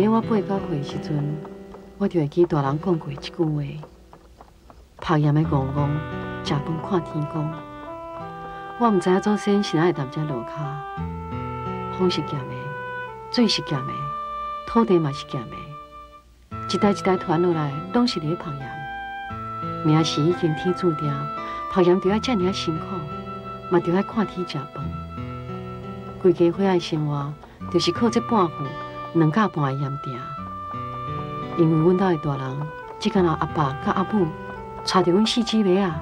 伫我八九岁时阵，我就会记大人讲过一句话：，拍盐的戆戆，食饭看天公。我毋知影祖先是哪会踮遮落脚，风是咸的，水是咸的，土地嘛是咸的，一代一代传落来，拢是咧拍盐。命是已经天注定，拍盐就要遮尔辛苦，嘛就要看天食饭。规家伙仔生活，就是靠这半副两架半的盐埕。因为阮家的大人，只干阿爸甲阿母带着阮四姊妹啊，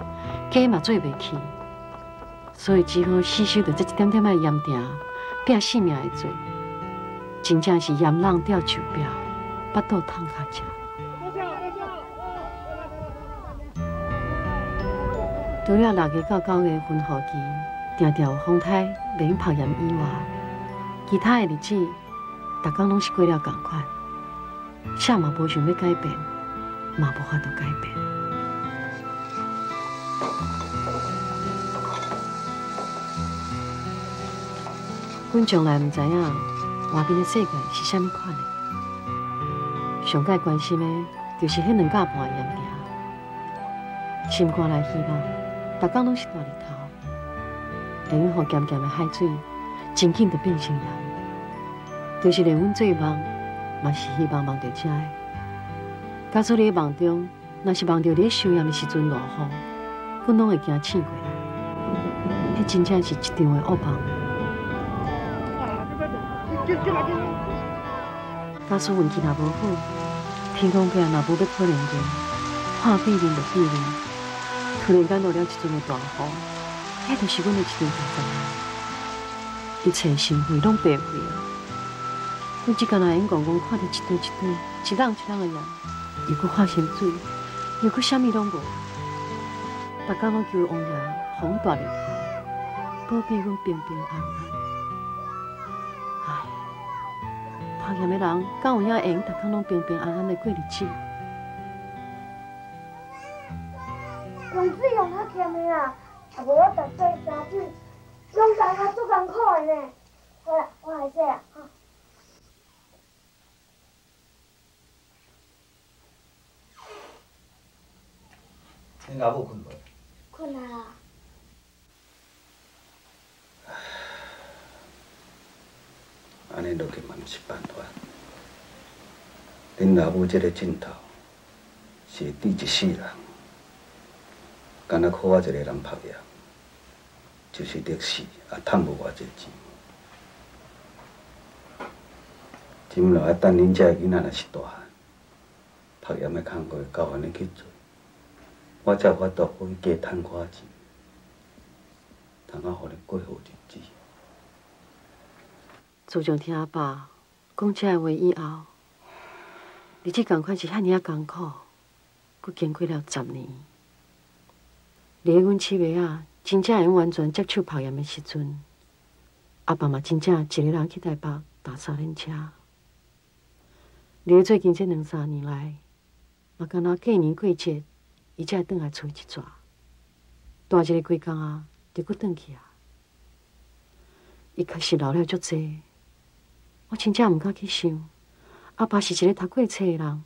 家嘛做袂起，所以只好死守着这一点点的盐埕，拼性命的做，真正是盐浪吊树标，巴肚痛卡吃。除了六月到九月份雨季，定定有风台免泡盐以外，其他的日子，逐工拢是过了共款。啥嘛无想要改变，嘛无法度改变。阮从来毋知影外面的世界是虾米款的，上界关心的，就是迄两架半盐埕，心肝内希望。逐工拢是大日头，等于互咸咸的海水，真紧就变成盐。就是连阮做梦，嘛是希望梦到遮的。假使你梦中，若是梦到你收盐的时阵落雨，阮拢会惊醒过来。迄真正是一场的噩梦。假使运气若无好，天公伯若无要可能的，看必灵就必灵。突然间落了一阵的大雨，迄就是阮的一场大灾难，一切心血拢白费啊！阮只干那用公公看着一堆一堆、一浪一浪的人，又搁化成水，又搁啥物拢无，大家拢求王爷风大日头，保庇阮平平安安。唉，怕盐的人，敢有影会用，大家拢平平安安的过日子？水用较咸的啦，啊无我逐岁加水，拢加较足艰苦的呢。好啦，我来洗啊，恁阿母困无？困啊。安尼落去嘛毋是办法。恁老母这个镜头，是抵一世人。敢若靠我一个人拍业，就是溺死，也赚无偌济钱。今落要等恁遮囡仔若是大汉，拍业的工课交安尼去做，我才有法度可以加赚寡钱，通啊，互你过好日子。自从听阿爸讲这话以后，日子共款是遐尼啊艰苦，佮经过了十年。伫阮七妹啊，真正会用完全接触泡盐的时阵，阿爸嘛真正一个人去台北打三轮车。伫最近这两三年来，嘛敢若过年过节，伊才会倒来厝一撮。大一个几工啊，就搁倒去啊。伊确实老了足济，我真正毋敢去想，阿爸是一个读过册的人，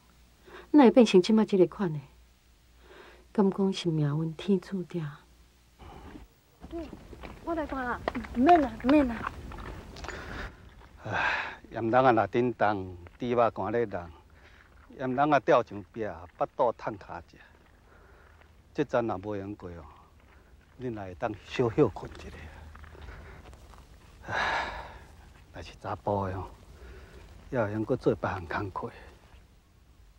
哪会变成即摆即个款的？敢讲是命运天注定？我来看啦，毋免啦，毋免啦。唉，盐人啊，若叮当，猪肉干咧人，盐人啊，吊上壁，腹肚痛脚食。这阵若无闲过哦，恁来当小休困一下。唉，若是查甫的哦，要闲搁做别项工课。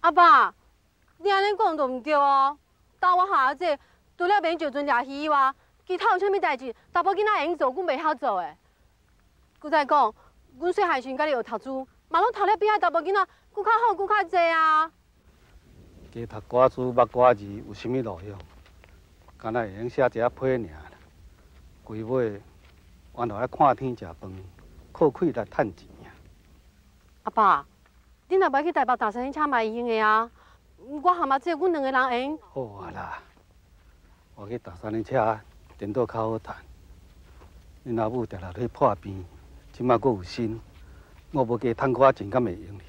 阿爸，你安尼讲都唔对哦。到我下这，除了免就船抓鱼以外，其他有啥物代志，查甫囡仔会用做，阮袂晓做诶。佮再讲，阮细汉时甲你学读书，嘛拢读了比遐查甫囡仔佮较好，佮较济啊。加读歌书、捌歌字，有啥物路用？敢若会用写一下批尔。规尾，原来爱看天食饭，靠开来趁钱啊。阿爸，你若要去台北搭三轮车，嘛会用的啊。我蛤蟆只有阮两个人用。好啊啦，我去搭三轮车，电倒较好趁。恁阿母定定咧破病，即摆阁有心，我无加趁寡钱，敢会用哩？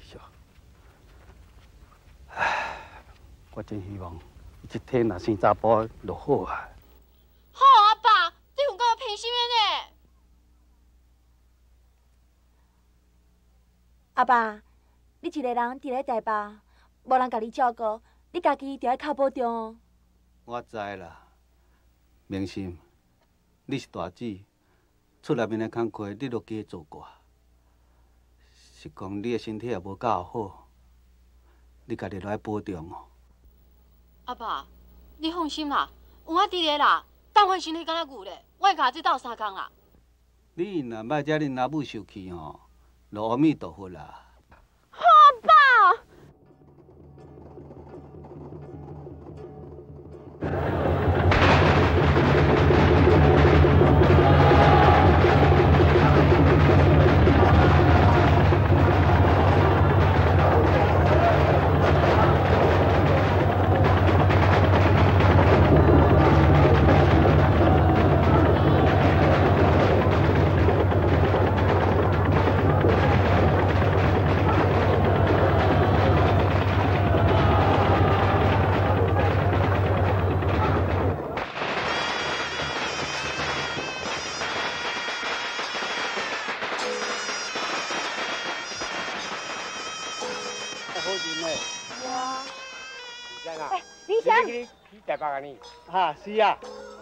我真希望一天若生查甫就好啊。好，阿爸，你有够偏心的呢。阿爸，你一个人伫咧台北，无人甲你照顾，你家己就要靠保重哦。我知啦，明心，你是大姊，厝内面的工课你都加做过。是讲你的身体也无够好，你家己要保重哦。阿爸，你放心啦，有我伫咧啦，等我身体敢若牛咧，我会甲你斗三工啦。你若莫遮恁阿母受气吼，就阿弥陀佛啦。去台北啊你？哈是啊，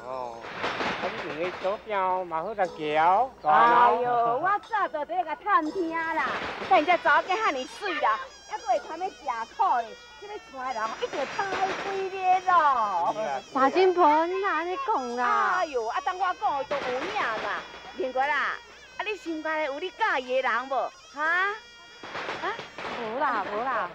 哦，啊你两个手表嘛好哎呦，我早就在个探听啦，但人家查某囝遐尼水啦，还佫会穿要食苦的，这个厝的人一定太贵咧咯。沙金婆，你哪安尼讲啦哎？呦，啊，当我讲的都有影嘛。另外啦，啊，你心内有你介意的人无？哈？啊？无啦，无啦。啊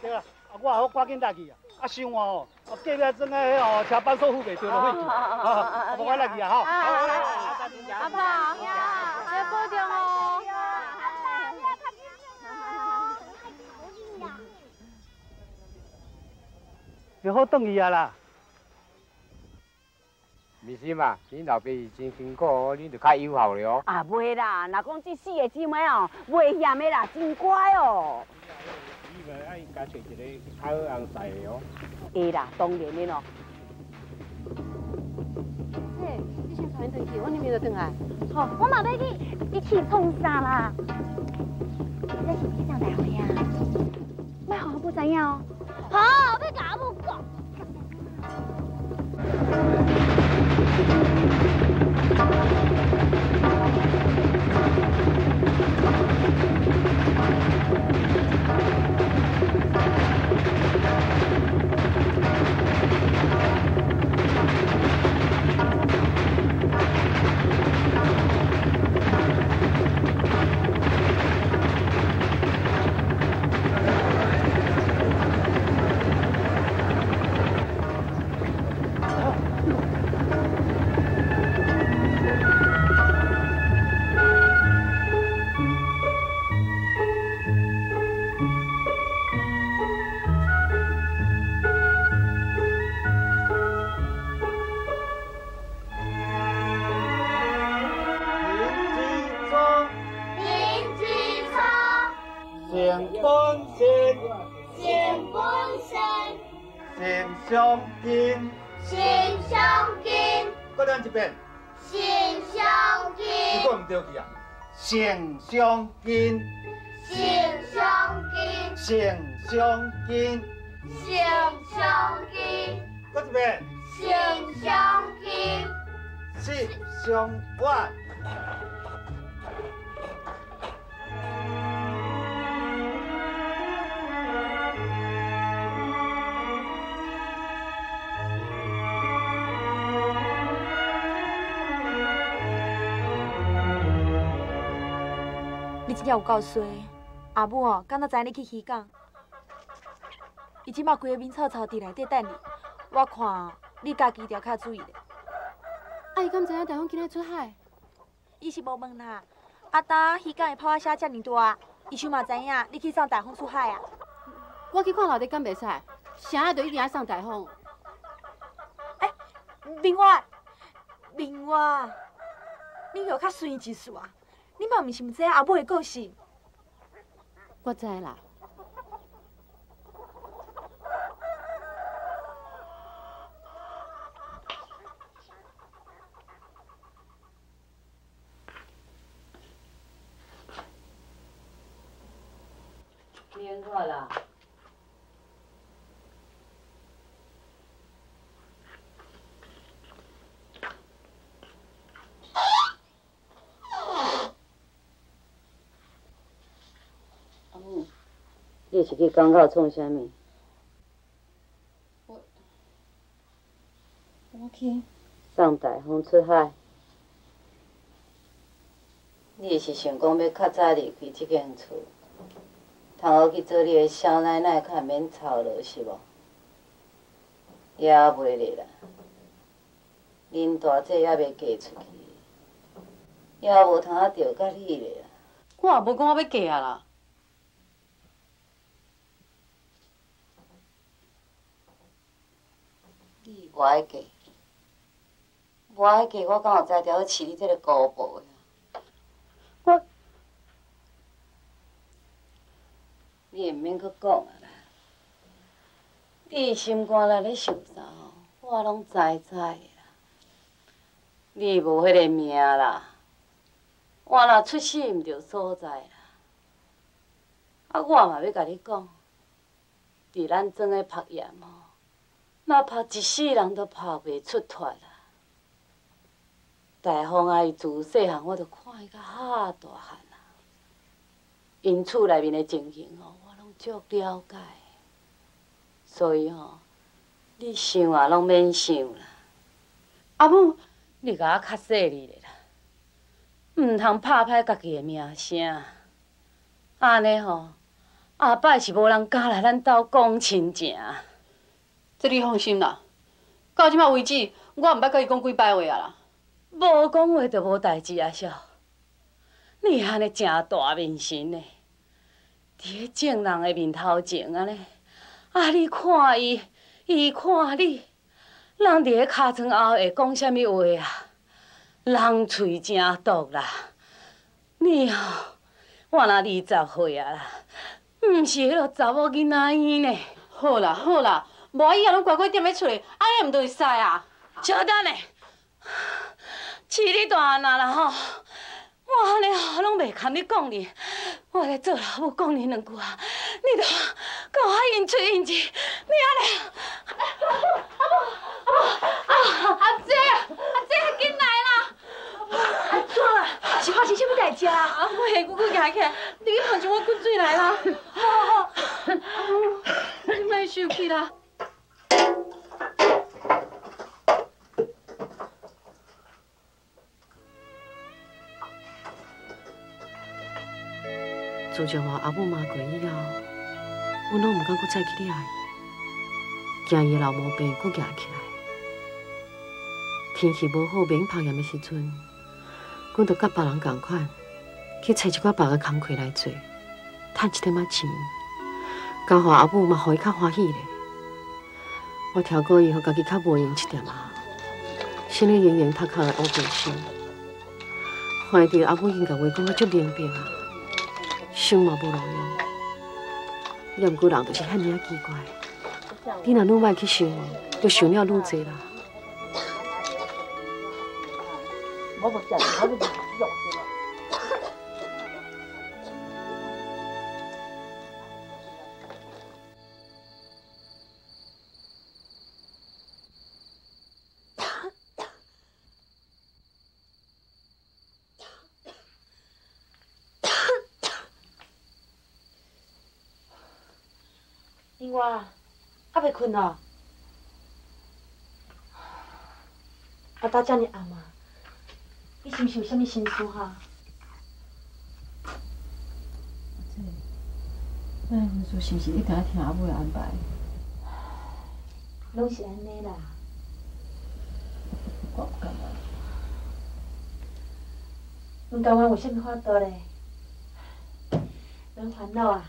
对啦，啊我好赶紧来去啊，啊想我吼，啊隔壁装个迄吼车班收付袂着就费钱，啊，我来去啊吼。阿爸，要保重哦。就好转去啊啦。明心嘛，恁老爸是真辛苦哦，恁就较友好了哦。啊，袂啦，若讲这四个姊妹哦，袂嫌的啦，真乖哦。你咪爱家找一个较好人婿的哦。会啦，当然的咯。嘿，你先传回去，我那边就转来。好，我嘛要去一起创啥啦？你是不是上大会啊？卖好不知影哦。好，要甲阿母讲。林成上金，成上金，成上金，成上金，再一遍，成上金，四上万。真正有够衰，阿母哦，敢若知影你去渔港，伊即马规个面臭臭伫内底等你，我看你家己着较注意咧。阿姨敢知影台风今日出海？伊是无问啦，阿达渔港的泡仔虾遮尔大，伊想嘛知影你去送大风出海啊？我去看老弟敢袂使，啥就一定要送台风。另外，另外，你有较顺一丝啊？你嘛毋是毋知影阿母的故事。我知啦。明白了。你是去港口创啥物？我去。送大风出海。你是想讲要较早离开即间厝，通好去做你的小奶奶，较免操劳是无？也袂哩啦，恁大姐也未嫁出去，也无通啊着甲你咧啦。我也无讲我要嫁啊啦。你无爱嫁，无爱嫁，我敢有才调去饲你这个姑婆呀？我，你毋免阁讲啊啦！你心肝内咧想啥吼，我拢知知啦。你无迄个命啦，我若出世毋着所在啦。啊，我嘛要甲你讲，伫咱庄的拍盐吼，哪怕一世人都拍袂出脱啦。大风啊，伊自细汉我就看伊甲哈大汉啊，因厝内面的情形哦，我拢足了解。所以吼，你想啊，拢免想啦。阿母，你甲我较细腻咧啦，毋通拍歹家己的名声。安尼吼，后摆是无人敢来咱兜讲亲情。这你放心啦，到即马为止，我毋捌甲伊讲几摆话啊啦。无讲话就无代志啊，小。你安尼真大面神呢，伫咧众人的面头前安尼，啊你看伊，伊看你，人伫咧尻川后会讲啥物话啊？人喙真毒啦！你哦，我若二十岁啊啦，毋是迄落查某囡仔样呢。好啦好啦，无以后拢乖乖踮咧厝里，安尼毋着会使啊？小等咧。饲你大汉啦吼，我安尼吼拢袂堪你讲哩，我来做老母讲你两句啊，你都甲我应出应入，你安尼。阿母阿母阿阿姐阿姐紧来啦！阿怎啦？是发生什么代志啊？阿母下姑姑行起来，你去看一碗滚水来啦。好 好。阿母，你莫生气啦。自从我阿母骂过以后，我拢毋敢再去掠伊，惊伊老毛病阁夹起来。天气无好，免拍盐的时阵，阮着甲别人共款，去找一寡别个工课来做，赚一点仔钱，交互阿母嘛，互伊较欢喜咧。我挑过以后，家己较无用一点啊，心里严严读读的乌背心，怀着阿母因甲话讲得足明白啊。想嘛无路用，也毋过人就是遐尔啊奇怪。你若愈莫去想，就想了愈侪啦。我还袂困哦？阿爸叫你暗啊？你是毋是有啥物心事哈？这，那分数是毋是听阿母的安排？拢是安尼啦。我不敢啊。唔甘愿有啥物法度咧？免烦恼啊！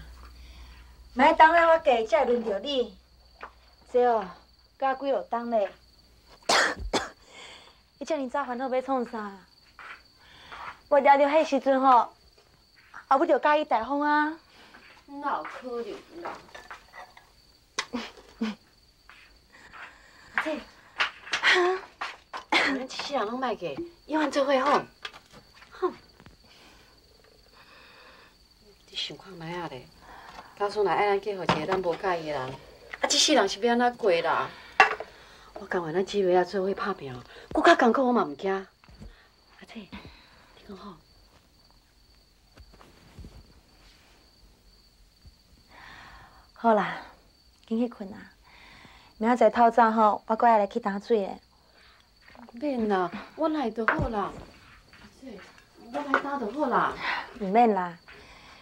明当然我嫁才会轮到你，这哦，加几落冬嘞。你遮尔早烦恼要创啥？我了着迄时阵吼，后尾着介意大风啊。哪有可能啦？这，咱一世人拢卖嫁，永远做伙好。哼，你想看卖啊咧？家孙来爱咱结合一个咱无介意的人，啊，即世人是要安怎过啦？我讲话咱姊妹啊做伙拍拼，搁较艰苦我嘛毋惊。阿姐，你讲好？好啦，紧去困啦！明仔载透早吼，我过来来去打水的。免啦，我来就好啦。阿姐，我来打就好啦。毋免啦，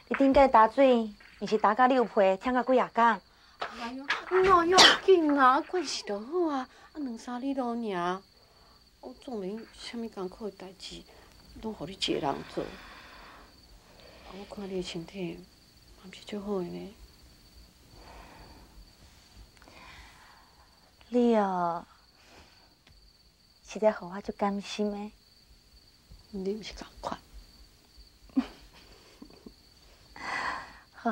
你顶个打水，毋是打到六皮，忝到几啊工。哎呦，那要紧啊？关系就好啊，啊两三日路尔。我做免啥物艰苦的代志，拢互你一个人做。啊，我看你的身体，嘛毋是足好的呢。你哦，实在互我足甘心的。你毋是共款。好，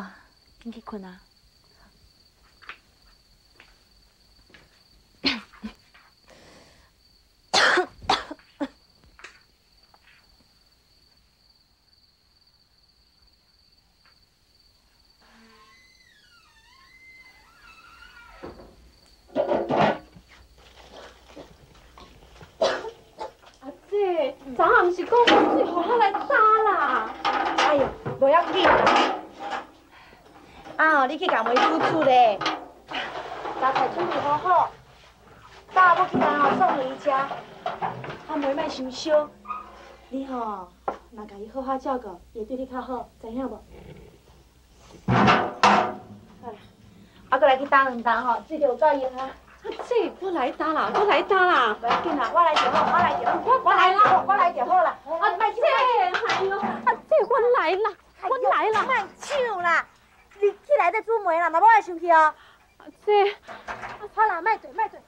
紧去困啊！阿姐，昨暗毋是讲水互我来打啦？哎呦，无要紧啦。啊，你去甲梅煮煮咧，家菜准备好好，等下要去人吼送回伊食。啊，梅莫你吼若甲伊好好照顾，对你较好，知影无？好啦，我过来去打两打吼，水就有够用啊。阿姐，我来打啦，我来打啦。不要紧啦，我来就好，我来就好，我来啦，我来就好啦。阿姐，哎呦，阿姐，我来啦，我来啦。卖抢啦，你起来再煮糜啦，嘛无爱生气哦。阿姐，好啦，莫做莫做。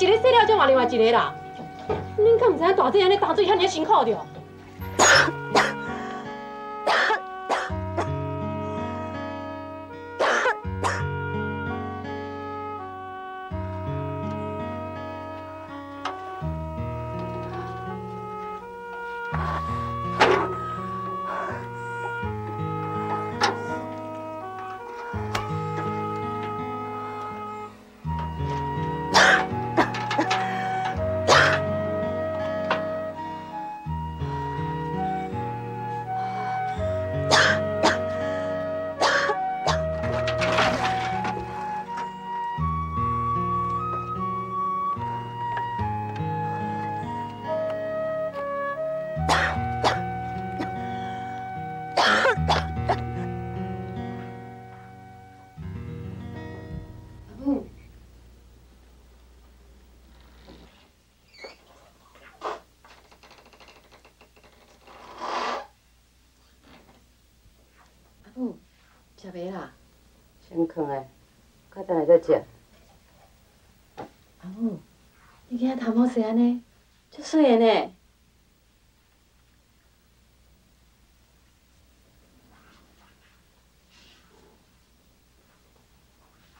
一个洗了再换另外一个啦。恁敢毋知影大姐安尼打水遐尔辛苦着？食饭啦？先放的，较等下再食。阿母，你今仔头毛洗安尼，足水的呢。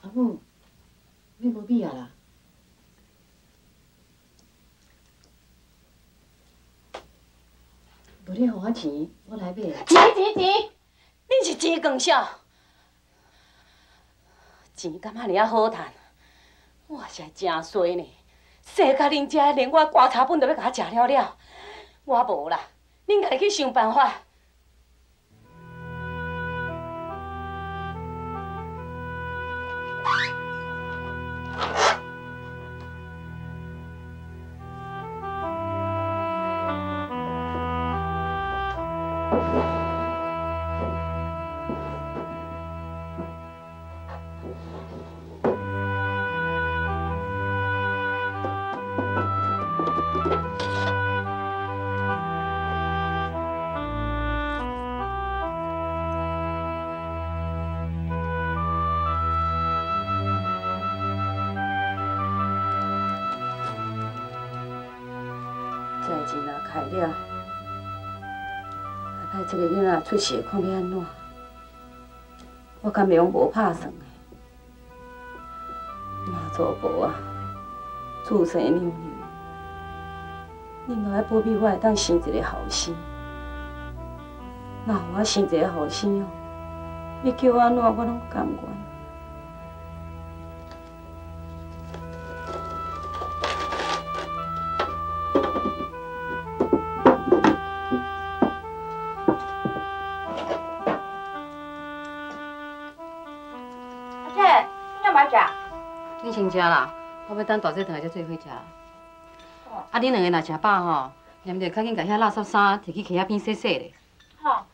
阿母，你无必要啦。无你给我钱，我来买。钱钱钱，恁是钱更少，钱感觉尔啊好趁？我是真衰呢，生甲恁遮连我瓜茶本都要甲我食了了，我无啦，恁家己去想办法。钱若开了，还派这个囡仔出事，看要安怎？我敢袂用无拍算的。妈祖婆啊，祝生娘娘，恁都爱保庇我，会当生一个后生。那我生一个后生哦，你叫我安怎，我拢甘愿。食啦，我要等大姐回来才做伙食。啊，恁两个若食饱吼，念着赶紧把遐垃圾衫摕去溪仔边洗洗咧。好。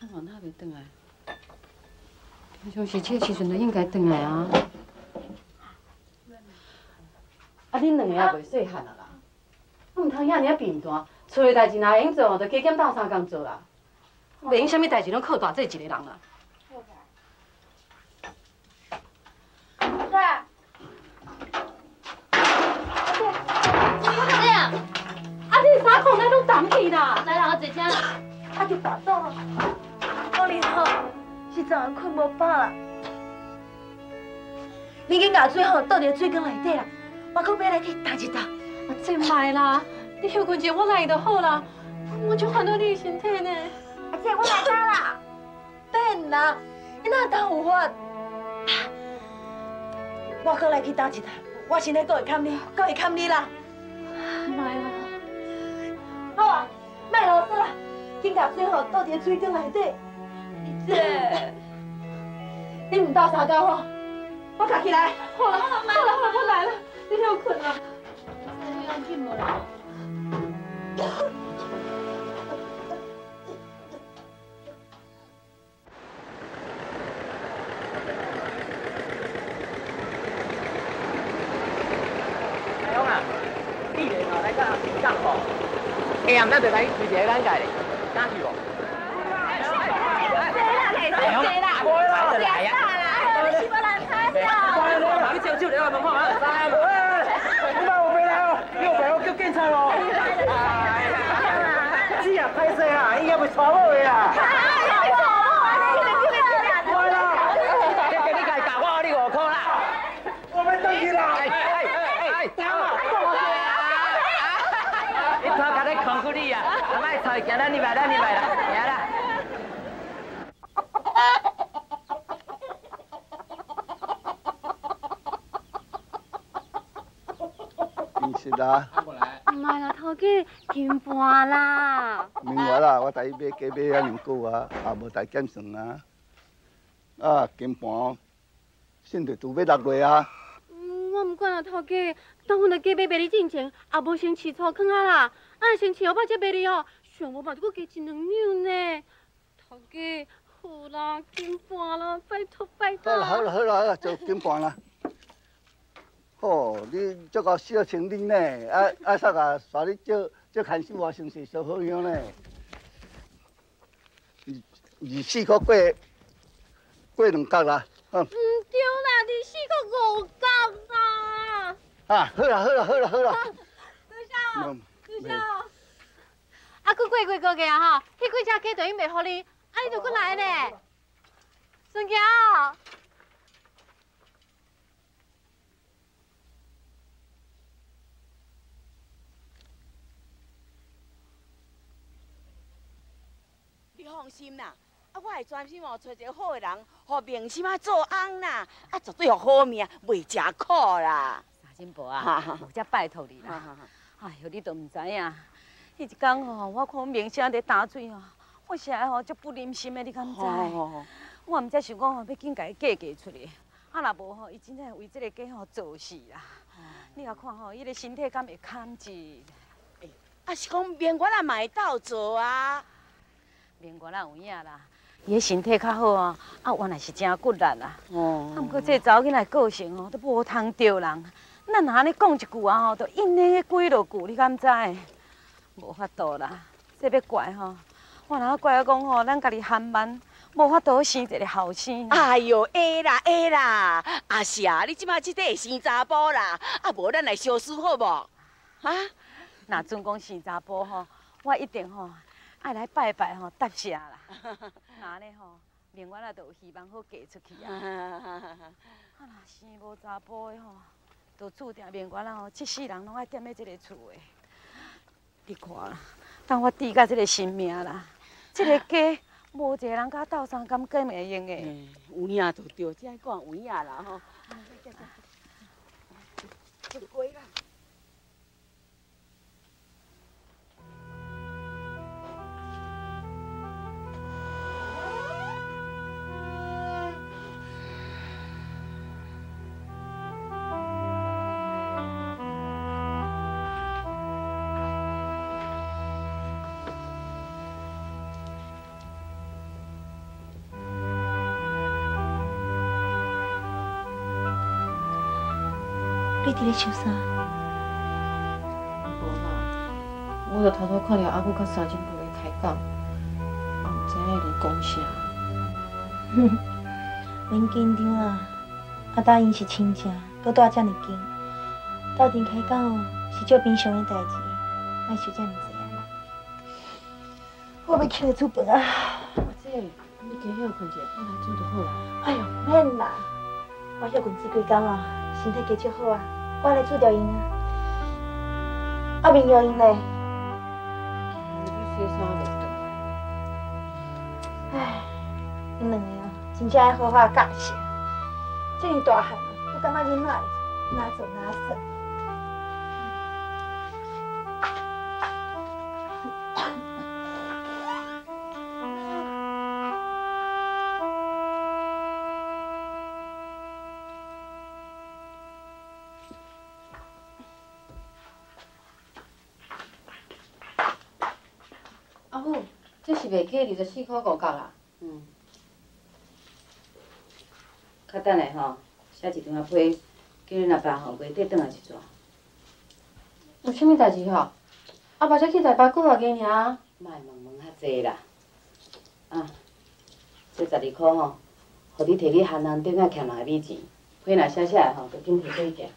小王哪袂转来？平常时这个时阵就应该转来啊。啊，恁两个也袂细汉啊啦，我唔通遐尔变大，厝里代志若会用做，就加减斗相共做啦。袂用啥物代志，拢靠大姐一个人啦。阿姐，阿姐衫裤内拢湿去啦。来啦，姐姐，阿姐大倒了。我哩吼，是昨昏困无饱啦。你紧把水吼倒伫水缸内底啦，我可要来去打一打。阿姐莫啦，你休困者，我来就好啦。我就烦恼你身体呢。阿姐，我来家啦。等啦，你哪当有法？我可来去打一趟，我现在够会看你，够会看你啦。莫啦，好啊，莫啰嗦啦，紧把水吼倒伫水缸内底。姐，你唔到三更吼，我扛起来。好了好了好了，我来了，你休困啦。你要紧无啦？哎呀，那得来随一个咱家哩，敢去无？来啦，来啦，来啦，来啦，你是要来拍照？你招招你来门口啊！喂，你妈有回来哦，你有陪我叫警察哦。是啊，歹势啊，伊也袂娶某的啊。来啦，你给你家教我，你五块啦。我要登去啦。哎哎哎哎，等啊！你拖甲你扛过你啊！阿妈操，行咱入来，咱入来啦，行啦。平时啦，唔系啦，头家金盘啦。明白啦，我带伊买鸡买遐尼久啊，也无带减算啊。啊，金盘，现在拄要六月啊。嗯，我唔管啦，头家，等阮来加买卖你进前，也无先饲错坑啊啦，啊先饲后摆才卖你哦，上无嘛就搁加一两两呢。头家，好啦，啦，拜托拜托。好啦好啦好啦好啦，就金盘啦。哦，你这个小情人呢，啊啊，煞个耍你这这看守我，算是小好样呢。二二四个过过两角啦，嗯。唔对啦，二四个五角啦。啊，好啦好啦好啦好啦。多少？多少？啊，佫过几过个啊吼，迄几只鸡都已经卖互你，啊你就过来呢。孙娇。你放心啦，啊，我会专心哦找一个好的人，互明心啊做翁啦，啊绝对有好命，袂食苦啦。三金婆啊，我才拜托你啦。哎呦，你都唔知影，迄一天吼，我看明星在打水哦，我实在吼足不忍心的，你敢知？我毋才想讲吼，要紧甲伊嫁嫁出去，啊若无吼，伊真正为这个家吼做事啦。你也看吼，伊个身体敢会堪治？啊是讲明月啊，会斗做啊。明月啊有影啦，伊个身体较好啊，啊原来是真骨力啊。哦。啊，不过这查某囡仔个性吼，都无通着人。咱若安尼讲一句啊吼，都硬硬个跪落句，你敢知？无法度啦，这要怪吼，我若怪我讲吼，咱家己憨慢，无法度生一个后生。哎哟，会啦会啦，阿是啊，你即马即个会生查甫啦，啊无咱来相思好无？啊？若准讲生查甫吼，我一定吼爱来拜拜吼答谢啦。那安尼吼，明晚啊就有希望好嫁出去啊。啊若生无查甫的吼。就注定面关啦吼，一世人拢爱踮咧即个厝诶。你看，当我抵到这个性命啦，这个家无一个人甲斗相共过会用诶。有影就对，只爱讲有影啦吼。你伫咧想啥？无啦，我就偷偷看到阿母甲三金婆咧开讲，也毋知影伊讲啥。哼，免紧张啊！阿答因是亲戚，搁住遮尔近，斗阵开讲哦，是足平常的代志，莫想遮尔济啊。我要起来煮饭啊！阿姐，你加休困者，我来煮就好啦。哎呦，免啦，我休困这几工啊，身体加足好啊。我来煮掉因啊，阿明要因嘞。唉，恁两个啊，真正爱好好教些。这么大汉啊，我感觉囡仔哪做哪说。袂过二十四块五角啦。嗯。较等下吼，写一张啊批，叫恁阿爸吼月底转来一撮。有啥物代志吼？阿爸才去台北过偌几尔。莫问问较济啦。啊，这十二块吼，互你摕去汉人顶仔欠人个米钱，批若写写来吼，就紧摕过去。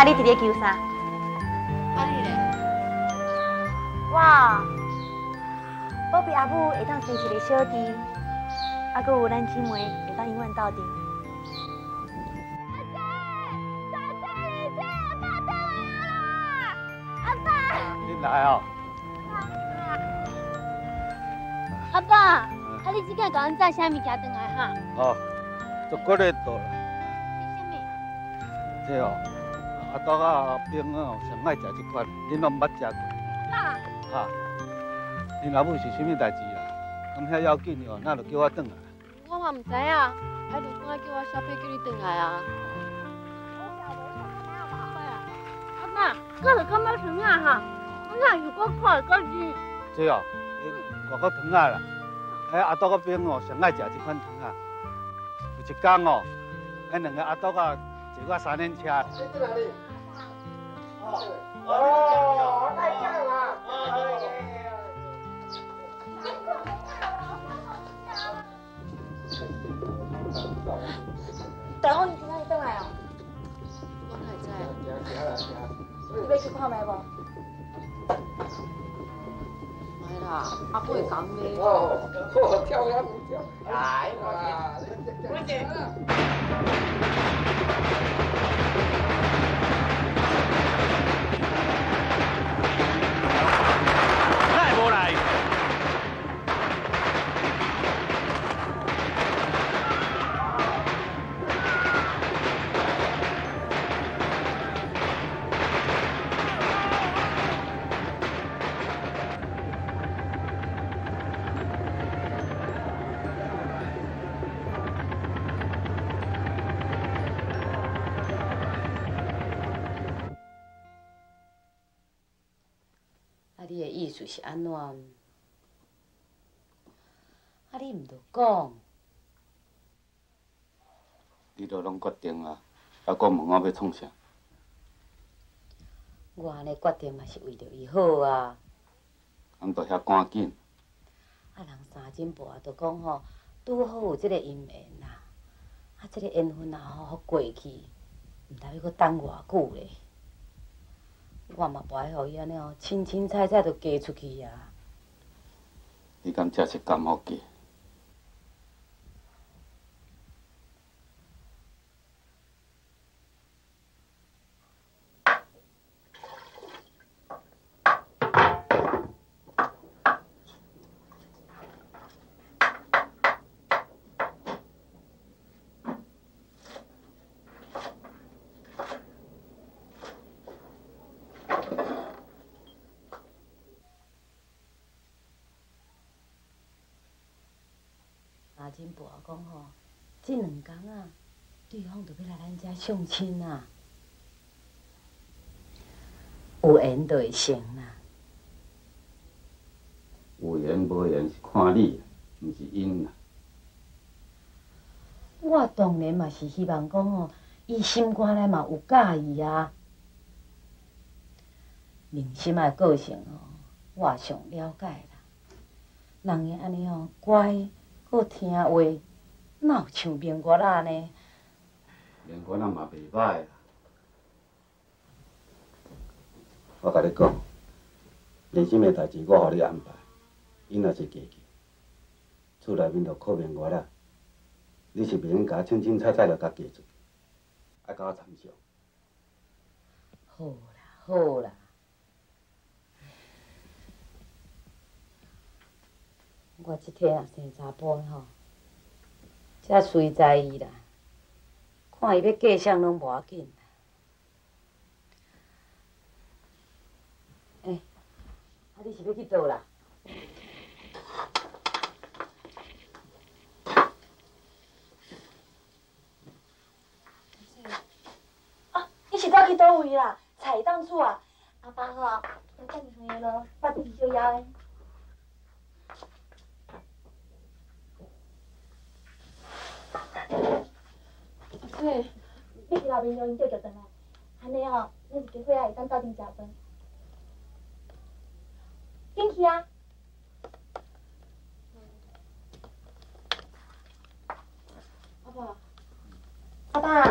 啊！你伫咧求啥？啊你咧？哇！宝贝阿母会当生一个小弟，啊，搁有咱姊妹会当永远斗阵。阿爸！你来哦。阿爸，啊你即个甲阮载啥物件转来哈？哦，就过来倒了。是啥物？这哦。阿多啊，兵哦，上爱食这款，恁拢毋捌食过。爸。哈，恁老母是啥物代志啦？咁遐要紧哦，那就叫我转来。我嘛唔知啊，还是讲叫我小飞叫你转来啊。阿爸，搁是感觉疼啊哈，我那如果看个是。这哦，外国糖啊啦，哎阿多个兵哦，上爱食这款糖啊。有一天哦，迄两个阿多啊。坐我三轮车。哦，太棒了！大风，你今仔日倒来啊？我哪会知？你要去看卖无？没啦，阿婆会讲咩？哦，跳呀跳！来，快点！快安怎？啊，你毋着讲？你都拢决定啊，还阁问我要创啥？我安尼决定嘛是为着伊好啊。俺着遐赶紧。啊，人三更半着讲吼，拄好有即个姻缘啦。啊，即个缘分啊，吼好过去，毋知要阁等偌久咧。我嘛不爱互伊安尼哦，清清菜菜就嫁出去啊！你敢真是感冒嫁？真博讲吼，这两天啊，对方就要来咱遮相亲啊，有缘就会成啦。有缘无缘是看你，毋是因啦。我当然嘛是希望讲哦，伊心肝内嘛有介意啊。明心的个性哦，我上了解啦。人伊安尼哦，乖。好听话，哪有像明月啊呢？明月啊嘛袂歹啦。我甲你讲，连心的代志我互你安排。伊若是嫁去，厝内面就靠明月啦。你是袂用甲我清清彩彩就甲嫁出去，爱甲我参详。好啦，好啦。我即天啊生查甫吼，才随在意啦。看伊要嫁啥拢无要紧。哎，啊你是要去倒啦？啊，你是走去倒位啦？菜当厝啊？阿爸吼，都遮尔远咯，我自己就要的。对，你去老面就因叫着转来，安尼哦，咱一家伙仔会当斗阵食饭。进去啊！阿爸，阿爸，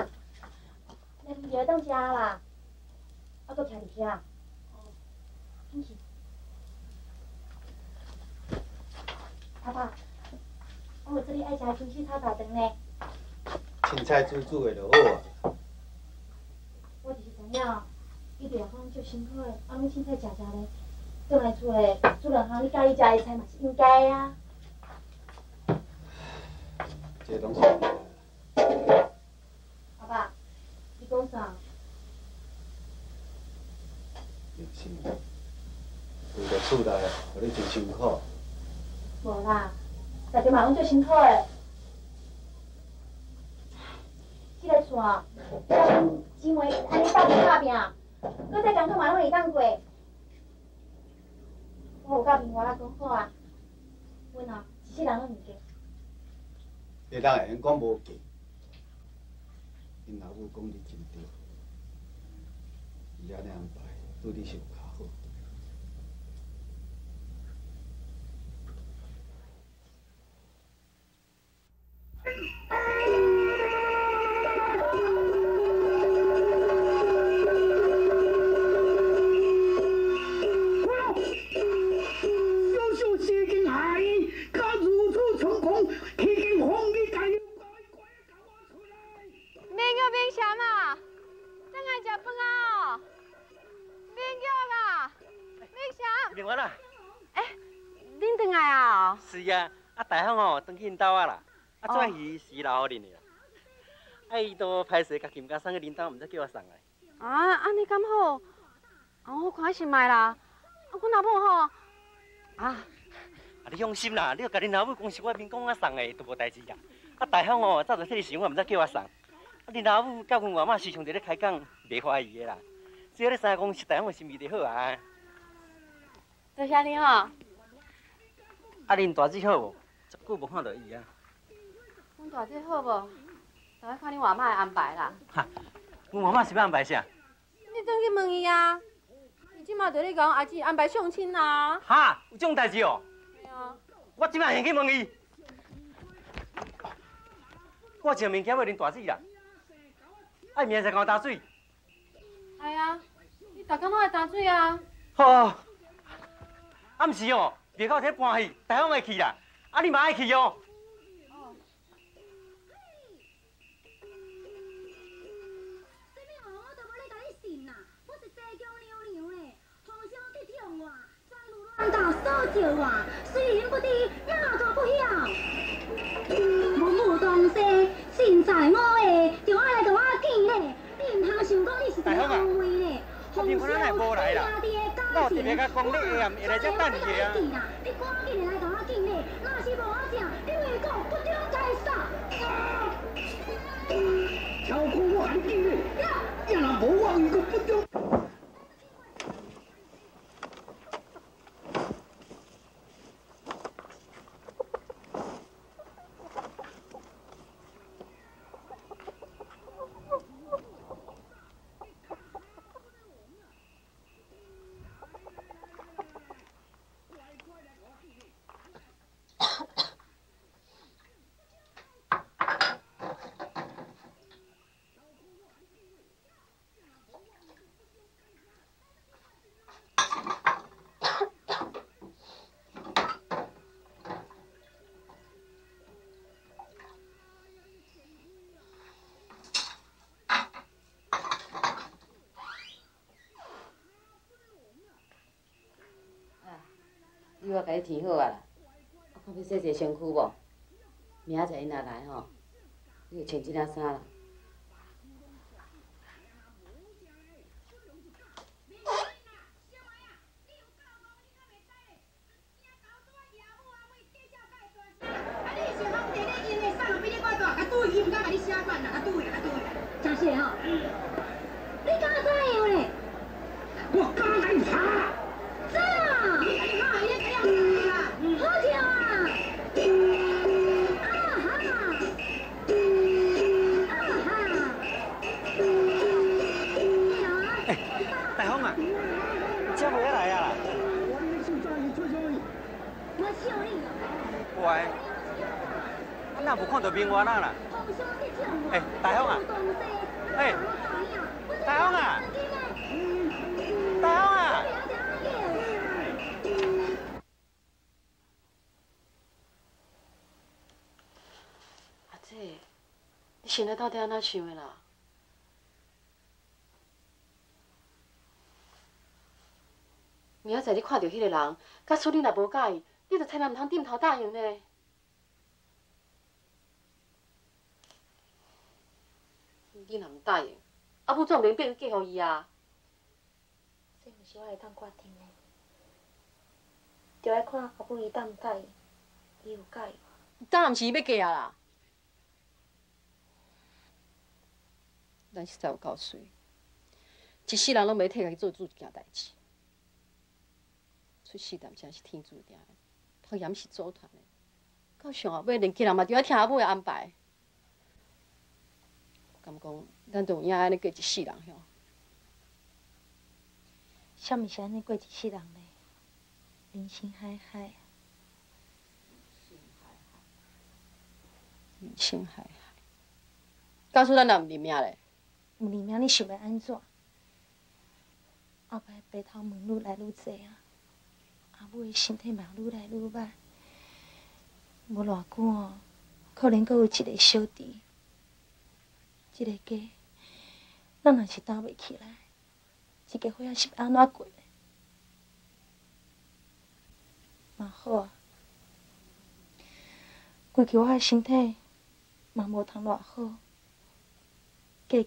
咱就会当食啦，还搁徛伫遐。进去。阿爸，我有这里爱食青青炒大肠呢。青菜煮煮的就好啊。我就是知影，伊地方足辛苦的，啊，你凊彩食食咧，转来厝诶，煮两项你家己食的菜嘛是应该啊。这拢是。阿爸，你讲啥？有心，为了厝内，互你真辛苦。无啦，大家嘛拢足辛苦的。这个厝啊，姊妹安尼斗阵打拼，搁再艰苦嘛拢会当过。我有甲平我讲好啊，阮哦一世人拢毋嫁。你人会用讲无嫁，因老母讲你真对，伊安尼安排对你是有较好。大雄哦，转去因兜啊啦，啊这鱼是留互恁的啦。啊伊都歹势，甲金家送去恁兜，毋知叫我送来。啊，安尼敢好？啊，我看是卖啦。啊，阮老母吼，啊，啊你放心啦，你著甲恁老母讲是我民工啊送的，都无代志啦。啊大雄哦，早就替你想，我毋知叫我送。啊恁老母甲阮外妈时常伫咧开讲，袂怀疑的啦。只要你三讲是大雄的心意就好啊。多谢你吼。啊，恁大姐好无？足久无看到伊啊。阮大姐好无？就要看恁外妈的安排啦。哈，阮外妈是要安排啥？你转去问伊啊。伊即马在咧讲阿姊安排相亲啊。哈，有这种代志哦？对啊。我即马先去问伊。我一个物件要恁大姐啦。啊，明仔载给我打水。哎呀，你逐工拢会打水啊。好。啊，毋是哦，别到这搬去，大风会去啦。啊，你嘛爱去哦。我，来甲我特别甲讲你下暗会来这等你啊。你赶紧来甲我见嘞，若是无我正，你会讲不中该杀。超过我还无我伊个不中。叫我甲你填好啊啦，我看要洗洗身躯无？明仔载伊若来吼，你就穿即领衫啦。真是吼，你敢怎样嘞？我敢来爬。真啊！好笑啊！啊哈！啊哈！大雄啊，这袂来啊？我笑你哦。喂，我哪无看到明月啦啦？哎，大雄啊！哎，大雄啊！大雄啊！阿姐，你现在到底安怎想的啦？明仔载你看到迄个人，假使你若无介意，你就千万毋通点头答应呢。你若毋答应，阿母总免变嫁互伊啊。这毋是我会当决定的，就要看阿母伊答毋答应，伊有介意。当然毋是伊要嫁啊啦。咱实在有够衰，一世人拢袂替家己做主一件代志。出世淡才是天注定的，拍盐是组团的，到上后尾年纪人嘛就要听阿母的安排。敢讲，咱都有影安尼过一世人吼。啥物是安尼过一世人呢？人生海海，人生海海。告诉咱若毋认命咧？毋认命，你想要安怎？后摆白头毛愈来愈济啊！阿母的身体嘛愈来愈歹，无偌久哦，可能阁有一个小弟，即个家，咱若是担袂起来，即个伙仔是要安怎过？嘛好啊，尤其我的身体嘛无通偌好，过，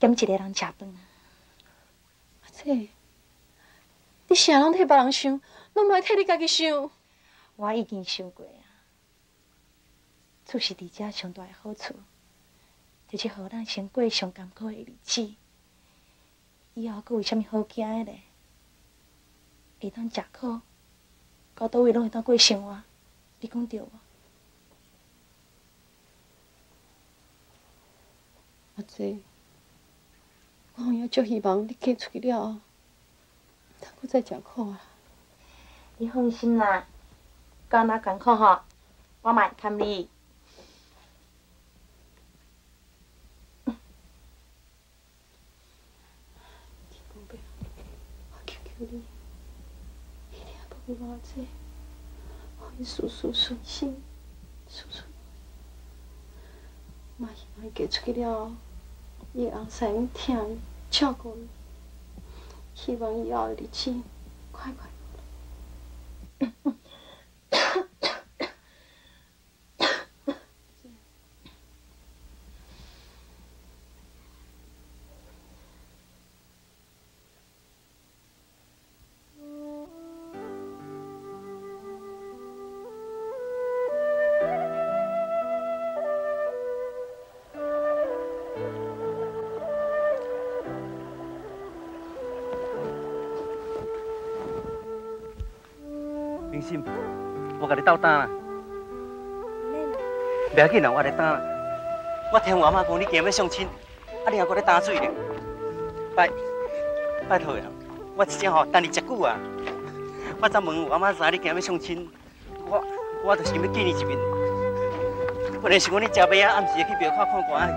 兼一个人食饭。阿姐，你啥拢替别人想，拢莫替你家己想。我已经想过啊，厝是伫遮上大的好处，就是互咱先过上艰苦的日子，以后阁有啥物好惊的咧？会当食苦，到倒位拢会当过生活，你讲对无？阿姐，我也足希望你嫁出去了后，通阁再食苦啊。你放心啦，干哪艰苦吼，我嘛会看你。我求求你，一定要保护我姐，让伊事事顺心，事事。嘛希望伊嫁出去了后，伊后生疼、照顾你，希望以后的日子快快乐乐。心，我甲你斗胆啦。不要紧啦，我来担啦。我听我阿妈讲，你今日要相亲，啊，你还搁咧担水咧。拜拜托呀，我真正吼等你遮久啊。我才问我阿妈知你今日要相亲，我我就是要见你一面。本来想讲你食饭啊，暗时去庙口看歌仔戏。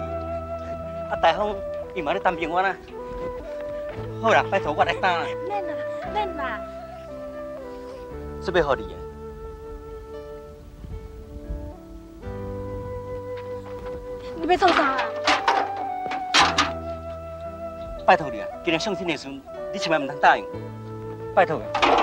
啊，大风伊嘛咧担心我啦。好啦，拜托我来担啦。免啦，免啦。是要互你的。你要做啥啊？拜托你啊，今日相亲的时候，你千万唔通答应。拜托。林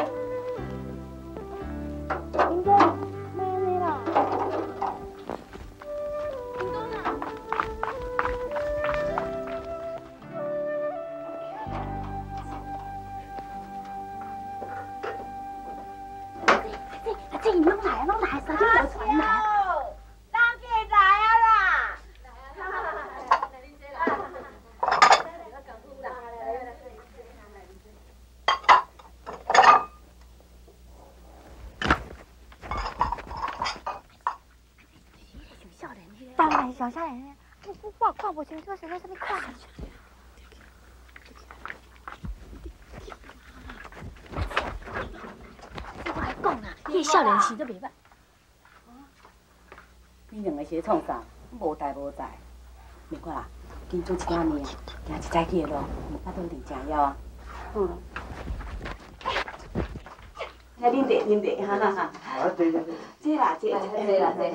时都袂歹。你两个是咧创啥？无代无志。明看啦，紧做一碗面，行一早起的路，啊，都离正了啊。嗯。来恁茶，恁茶，哈哈哈。啊，对对对。这啦，这这啦，这。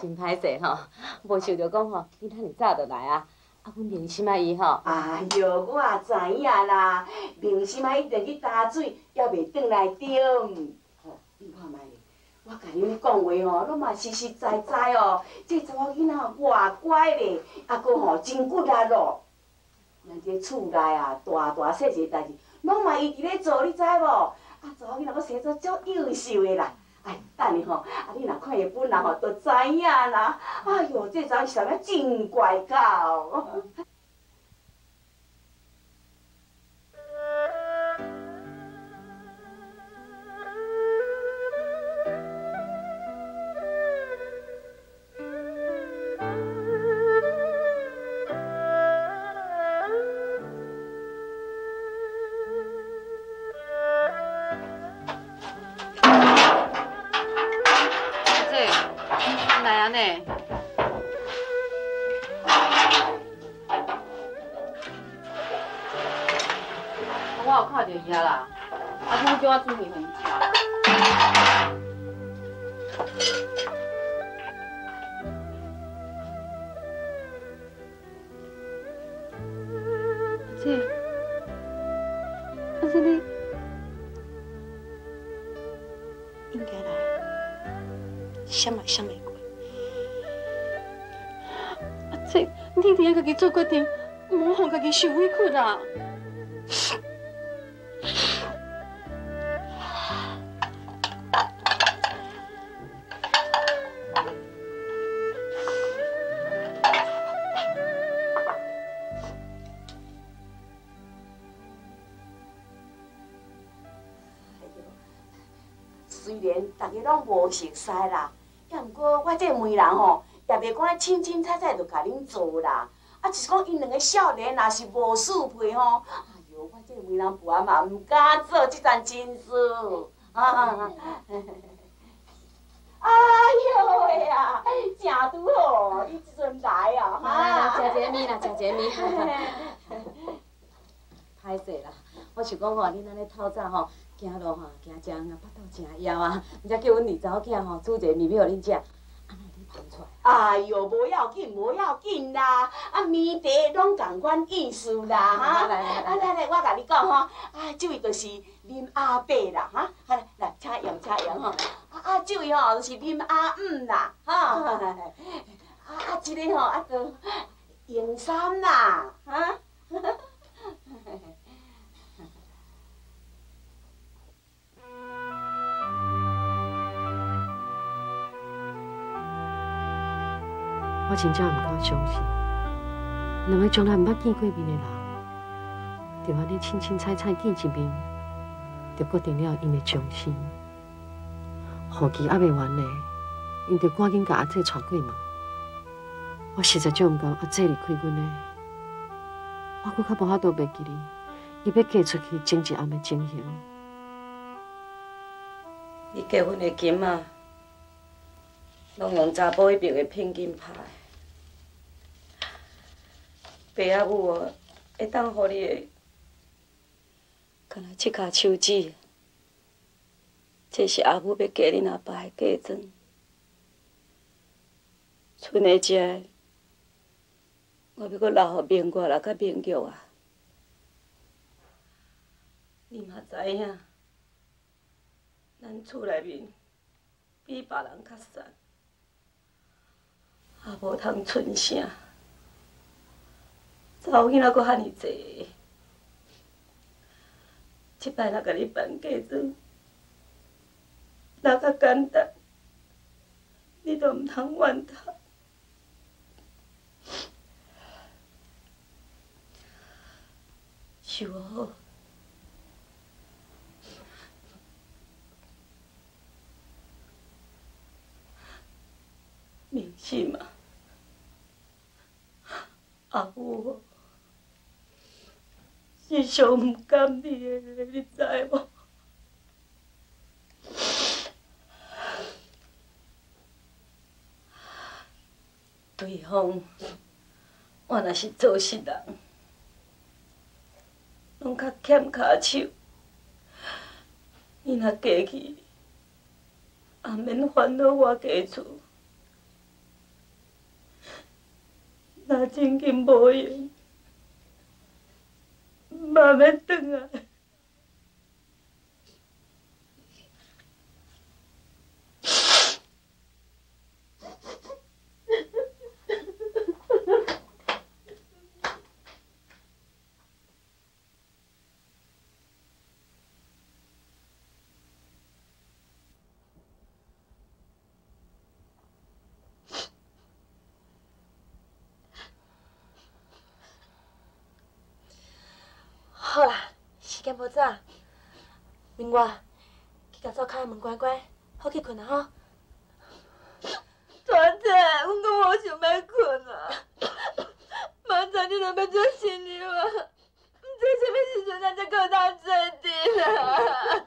真歹势吼，无想着讲吼，你遐尼早就来啊。啊，阮明心啊伊吼。哎哟，我也知影啦，明心啊一定去打水，还袂转来顶。吼，你看卖咧，讲话吼，拢嘛实实在在哦。这查某囡仔偌乖咧，啊，搁吼真骨力咯。咱这厝内啊，大大细细代志，拢嘛伊伫咧做，你知无？啊，查某囡仔搁生做足优秀的啦。哎，等下吼，啊，你若看伊本人吼，就知影啦。哎哟，这查某是啥物真乖狗。好让家己受委屈啦。虽然大家拢无熟悉啦，也毋过我这媒人吼，也袂讲凊凊彩彩就甲恁做啦。啊，就是讲因两个少年若是无适配吼，哎哟，我这为人婆嘛毋敢做这桩真事。啊 啊，哎哟喂啊，正拄好，你即阵来啊！来来，食一个面啦，食一个面。歹势啦，我想讲吼，恁安尼透早吼。行路吼，行正啊，腹肚真枵啊，毋则叫阮二查某囝吼煮一个面要互恁食。哎哟，无要紧，无要紧啦，啊面茶拢共款意思啦，哈。来来来，来来，我甲你讲吼，啊，这位就是林阿伯啦，哈。来来，请用，请用吼。啊啊，这位吼就是林阿姆啦，哈。啊啊，这个吼啊就 英三啦，哈。我真正毋敢相信，两个从来毋捌见过面的人，就安尼清清彩彩见一面，就决定了因的终身。好奇还未完呢，因就赶紧甲阿姐带过门。我实在做毋到阿姐离开阮呢，我搁较无法度袂记哩，伊要嫁出去前一暗的情形。你结婚的金啊，拢用查甫迄边的聘金拍。爸阿母哦，会当互你的，敢若七骹手指，这是阿母要嫁恁阿爸的嫁妆，剩的这，我要搁留互明月啦，甲明玉啊。你嘛知影，咱厝内面比别人较瘦，也无通剩啥。查某囡仔搁遐尼济，即摆若甲你办嫁妆，若较简单，你都毋通怨他。是好，明信嘛，阿母。是上毋甘你的，你知无？对方，我若是做事人，拢较欠骹手。你若过去，也免烦恼我家厝。若真金无用。慢慢等啊。好啦，时间无早，明月去甲灶开门关关，好去困啊吼。大姐，我阁无想要困啊，明早你若要做新娘啊，毋知啥物时阵咱才到当做阵啊。